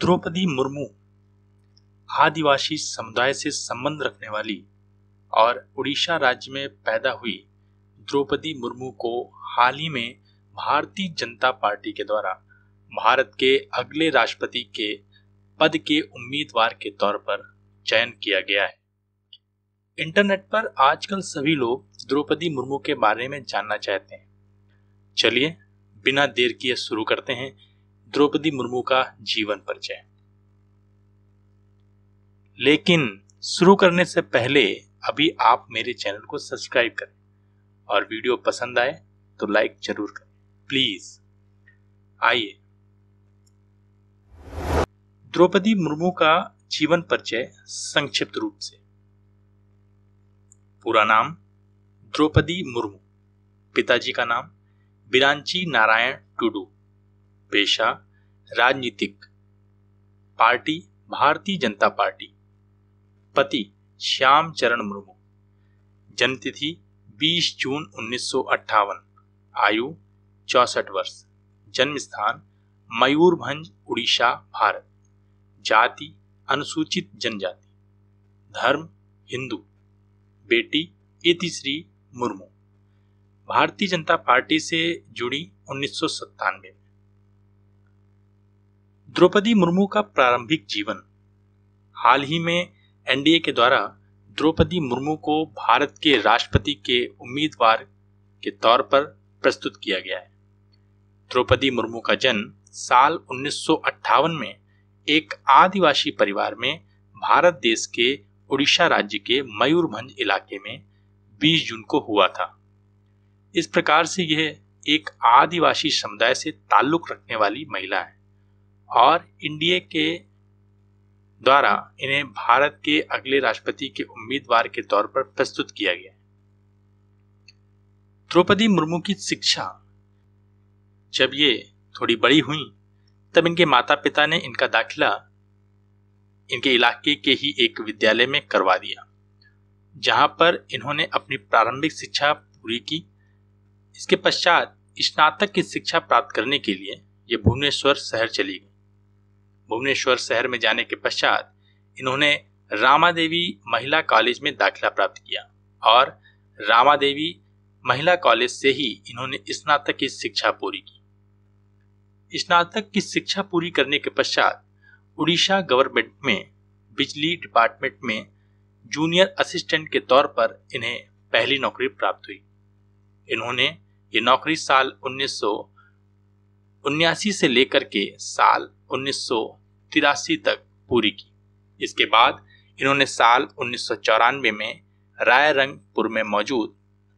द्रौपदी मुर्मू आदिवासी समुदाय से संबंध रखने वाली और उड़ीसा राज्य में पैदा हुई द्रौपदी मुर्मू को हाल ही में भारतीय जनता पार्टी के द्वारा भारत के अगले राष्ट्रपति के पद के उम्मीदवार के तौर पर चयन किया गया है। इंटरनेट पर आजकल सभी लोग द्रौपदी मुर्मू के बारे में जानना चाहते हैं। चलिए, बिना देर किए शुरू करते हैं द्रौपदी मुर्मू का जीवन परिचय। लेकिन शुरू करने से पहले अभी आप मेरे चैनल को सब्सक्राइब करें और वीडियो पसंद आए तो लाइक ज़रूर करें। प्लीज़, आइए। द्रौपदी मुर्मू का जीवन परिचय संक्षिप्त रूप से। पूरा नाम द्रौपदी मुर्मू, पिताजी का नाम बिरांची नारायण टुडू, पेशा राजनीतिक पार्टी, भारतीय जनता पार्टी। पति श्याम चरण मुर्मू। जन्मतिथि 20 जून उन्नीस सौ अट्ठावन। आयु चौसठ वर्ष। जन्म स्थान मयूरभंज, उड़ीसा, भारत। जाति अनुसूचित जनजाति। धर्म हिंदू। बेटी इतिश्री मुर्मू। भारतीय जनता पार्टी से जुड़ी उन्नीस में द्रौपदी मुर्मू का प्रारंभिक जीवन। हाल ही में एनडीए के द्वारा द्रौपदी मुर्मू को भारत के राष्ट्रपति के उम्मीदवार के तौर पर प्रस्तुत किया गया है। द्रौपदी मुर्मू का जन्म साल उन्नीस सौ अट्ठावन में एक आदिवासी परिवार में भारत देश के उड़ीसा राज्य के मयूरभंज इलाके में 20 जून को हुआ था। इस प्रकार से यह एक आदिवासी समुदाय से ताल्लुक रखने वाली महिला है। और इंडिया के द्वारा इन्हें भारत के अगले राष्ट्रपति के उम्मीदवार के तौर पर प्रस्तुत किया गया। द्रौपदी मुर्मू की शिक्षा जब ये थोड़ी बड़ी हुई, तब इनके माता पिता ने इनका दाखिला इनके इलाके के ही एक विद्यालय में करवा दिया, जहाँ पर इन्होंने अपनी प्रारंभिक शिक्षा पूरी की। इसके पश्चात स्नातक की शिक्षा प्राप्त करने के लिए ये भुवनेश्वर शहर चली गई। भुवनेश्वर शहर में जाने के पश्चात इन्होंने रामा देवी महिला कॉलेज में दाखिला प्राप्त किया और रामा देवी महिला कॉलेज से ही इन्होंने स्नातक की शिक्षा पूरी की। स्नातक की शिक्षा पूरी करने के पश्चात उड़ीसा गवर्नमेंट में, बिजली डिपार्टमेंट में जूनियर असिस्टेंट के तौर पर इन्हें पहली नौकरी प्राप्त हुई। इन्होंने ये नौकरी साल उन्नीस से लेकर के साल उन्नीस तक पूरी की। इसके बाद इन्होंने साल उन्नीस में रायरंगपुर में मौजूद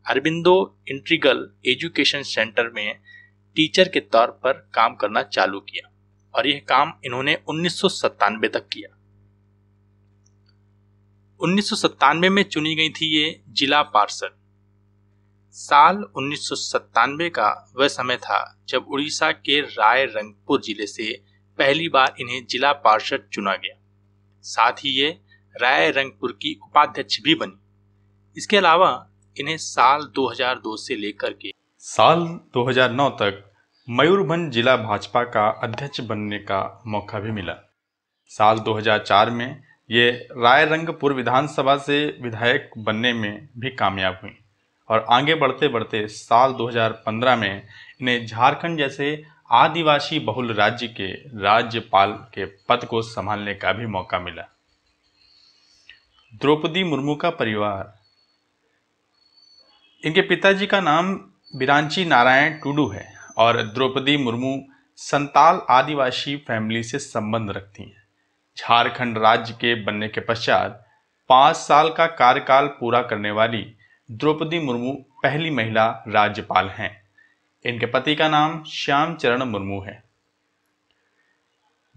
अरबिंदो इंट्रीगल एजुकेशन सेंटर में टीचर के तौर पर काम करना चालू किया और यह काम इन्होंने उन्नीस सौ सतानवे तक किया। उन्नीस सौ सतानवे में चुनी गई थी ये जिला पार्षद। साल उन्नीस सौ सत्तानवे का वह समय था जब उड़ीसा के राय रंगपुर ज़िले से पहली बार इन्हें जिला पार्षद चुना गया। साथ ही ये राय रंगपुर की उपाध्यक्ष भी बनी। इसके अलावा इन्हें साल 2002 से लेकर के साल 2009 तक मयूरभंज जिला भाजपा का अध्यक्ष बनने का मौका भी मिला। साल 2004 में ये राय रंगपुर विधानसभा से विधायक बनने में भी कामयाब हुई। और आगे बढ़ते बढ़ते साल 2015 में इन्हें झारखंड जैसे आदिवासी बहुल राज्य के राज्यपाल के पद को संभालने का भी मौका मिला। द्रौपदी मुर्मू का परिवार। इनके पिताजी का नाम बिरांची नारायण टुडू है और द्रौपदी मुर्मू संताल आदिवासी फैमिली से संबंध रखती हैं। झारखंड राज्य के बनने के पश्चात पाँच साल का कार्यकाल पूरा करने वाली द्रौपदी मुर्मू पहली महिला राज्यपाल हैं। इनके पति का नाम श्याम चरण मुर्मू है।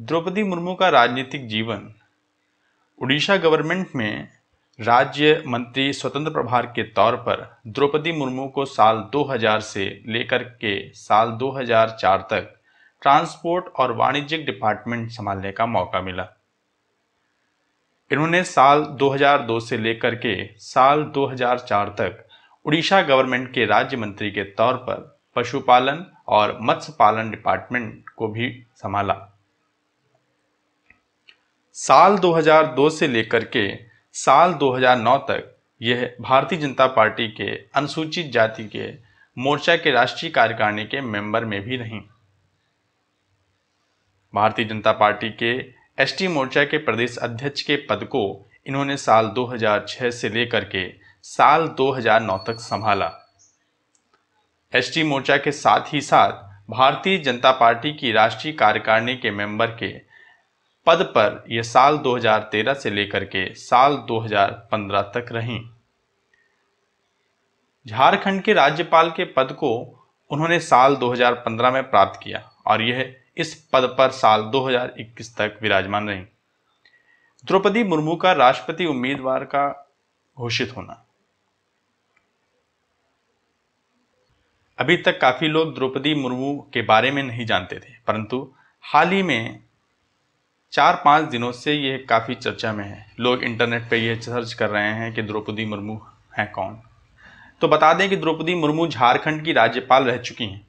द्रौपदी मुर्मू का राजनीतिक जीवन उड़ीसा गवर्नमेंट में राज्य मंत्री स्वतंत्र प्रभार के तौर पर द्रौपदी मुर्मू को साल 2000 से लेकर के साल 2004 तक ट्रांसपोर्ट और वाणिज्यिक डिपार्टमेंट संभालने का मौका मिला। इन्होंने साल 2002 से लेकर के साल 2004 तक उड़ीसा गवर्नमेंट के राज्य मंत्री के तौर पर पशुपालन और मत्स्य पालन डिपार्टमेंट को भी संभाला। साल 2002 से लेकर के साल 2009 तक यह भारतीय जनता पार्टी के अनुसूचित जाति के मोर्चा के राष्ट्रीय कार्यकारिणी के मेंबर में भी रहीं। भारतीय जनता पार्टी के एसटी मोर्चा के प्रदेश अध्यक्ष के पद को इन्होंने साल 2006 से लेकर के साल 2009 तक संभाला। एसटी मोर्चा के साथ ही साथ भारतीय जनता पार्टी की राष्ट्रीय कार्यकारिणी के मेंबर के पद पर यह साल 2013 से लेकर के साल 2015 तक रहीं। झारखंड के राज्यपाल के पद को उन्होंने साल 2015 में प्राप्त किया और यह इस पद पर साल 2021 तक विराजमान रहीं। द्रौपदी मुर्मू का राष्ट्रपति उम्मीदवार का घोषित होना। अभी तक काफ़ी लोग द्रौपदी मुर्मू के बारे में नहीं जानते थे, परंतु हाल ही में चार पाँच दिनों से यह काफ़ी चर्चा में है। लोग इंटरनेट पर यह सर्च कर रहे हैं कि द्रौपदी मुर्मू हैं कौन। तो बता दें कि द्रौपदी मुर्मू झारखंड की राज्यपाल रह चुकी हैं।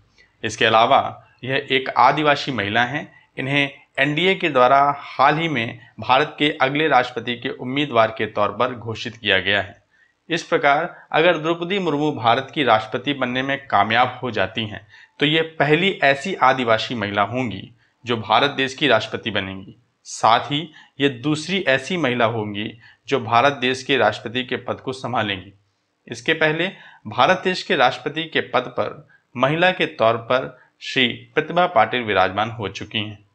इसके अलावा यह एक आदिवासी महिला हैं। इन्हें एनडीए के द्वारा हाल ही में भारत के अगले राष्ट्रपति के उम्मीदवार के तौर पर घोषित किया गया है। इस प्रकार अगर द्रौपदी मुर्मू भारत की राष्ट्रपति बनने में कामयाब हो जाती हैं तो ये पहली ऐसी आदिवासी महिला होंगी जो भारत देश की राष्ट्रपति बनेंगी। साथ ही ये दूसरी ऐसी महिला होंगी जो भारत देश के राष्ट्रपति के पद को संभालेंगी। इसके पहले भारत देश के राष्ट्रपति के पद पर महिला के तौर पर श्री प्रतिभा पाटिल विराजमान हो चुकी हैं।